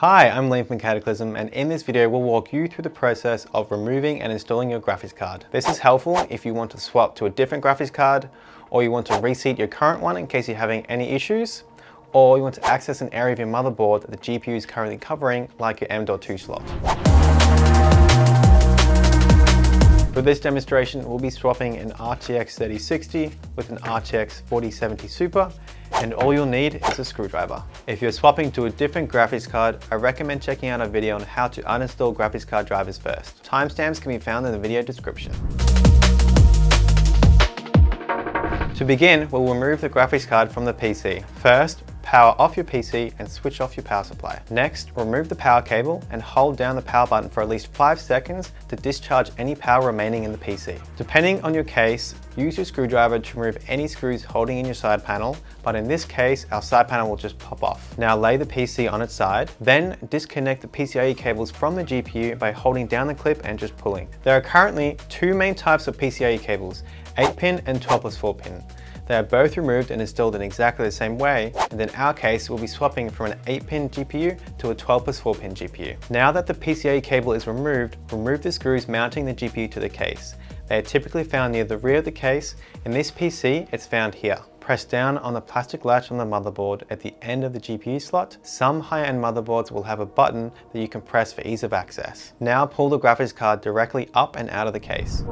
Hi, I'm Liam from Cataclysm and in this video we'll walk you through the process of removing and installing your graphics card. This is helpful if you want to swap to a different graphics card or you want to reseat your current one in case you're having any issues or you want to access an area of your motherboard that the GPU is currently covering like your M.2 slot. For this demonstration, we'll be swapping an RTX 3060 with an RTX 4070 Super, and all you'll need is a screwdriver. If you're swapping to a different graphics card, I recommend checking out a video on how to uninstall graphics card drivers first. Timestamps can be found in the video description. To begin, we'll remove the graphics card from the PC. First, power off your PC and switch off your power supply. Next, remove the power cable and hold down the power button for at least 5 seconds to discharge any power remaining in the PC. Depending on your case, use your screwdriver to remove any screws holding in your side panel, but in this case, our side panel will just pop off. Now lay the PC on its side, then disconnect the PCIe cables from the GPU by holding down the clip and just pulling. There are currently two main types of PCIe cables, 8 pin and 12 plus 4 pin. They are both removed and installed in exactly the same way, and in our case, we'll be swapping from an 8-pin GPU to a 12 plus 4-pin GPU. Now that the PCIe cable is removed, remove the screws mounting the GPU to the case. They are typically found near the rear of the case. In this PC, it's found here. Press down on the plastic latch on the motherboard at the end of the GPU slot. Some higher-end motherboards will have a button that you can press for ease of access. Now pull the graphics card directly up and out of the case.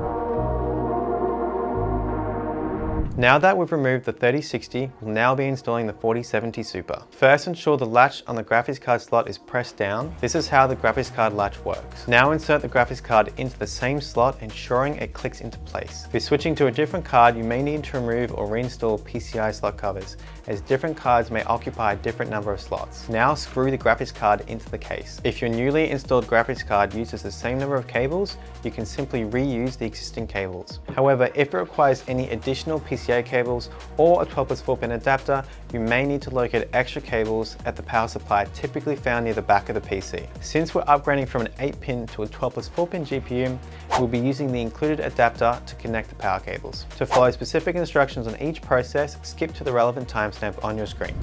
Now that we've removed the 3060, we'll now be installing the 4070 Super. First ensure the latch on the graphics card slot is pressed down. This is how the graphics card latch works. Now insert the graphics card into the same slot, ensuring it clicks into place. If you're switching to a different card, you may need to remove or reinstall PCI slot covers, as different cards may occupy a different number of slots. Now screw the graphics card into the case. If your newly installed graphics card uses the same number of cables, you can simply reuse the existing cables. However, if it requires any additional PCI PCIe cables or a 12 plus 4 pin adapter, you may need to locate extra cables at the power supply typically found near the back of the PC. Since we're upgrading from an 8 pin to a 12 plus 4 pin GPU, we'll be using the included adapter to connect the power cables. To follow specific instructions on each process, skip to the relevant timestamp on your screen.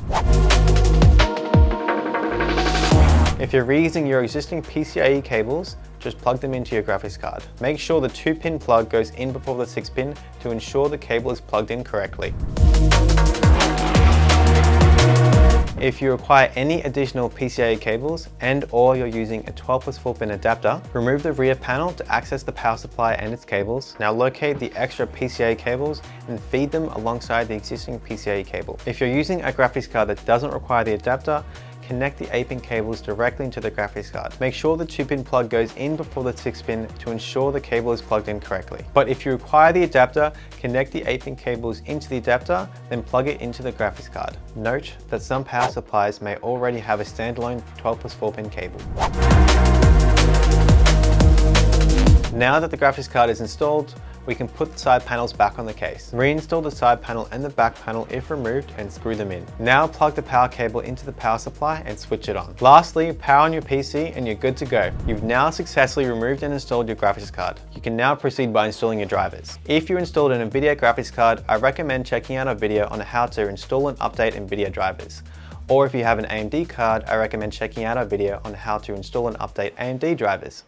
If you're reusing your existing PCIe cables, just plug them into your graphics card. Make sure the 2-pin plug goes in before the 6-pin to ensure the cable is plugged in correctly. If you require any additional PCIe cables and or you're using a 12 plus 4 pin adapter, remove the rear panel to access the power supply and its cables. Now locate the extra PCIe cables and feed them alongside the existing PCIe cable. If you're using a graphics card that doesn't require the adapter, connect the 8-pin cables directly into the graphics card. Make sure the 2-pin plug goes in before the 6-pin to ensure the cable is plugged in correctly. But if you require the adapter, connect the 8-pin cables into the adapter, then plug it into the graphics card. Note that some power supplies may already have a standalone 12 plus 4-pin cable. Now that the graphics card is installed, we can put the side panels back on the case. Reinstall the side panel and the back panel if removed and screw them in. Now plug the power cable into the power supply and switch it on. Lastly, power on your PC and you're good to go. You've now successfully removed and installed your graphics card. You can now proceed by installing your drivers. If you installed an NVIDIA graphics card, I recommend checking out a video on how to install and update NVIDIA drivers. Or if you have an AMD card, I recommend checking out our video on how to install and update AMD drivers.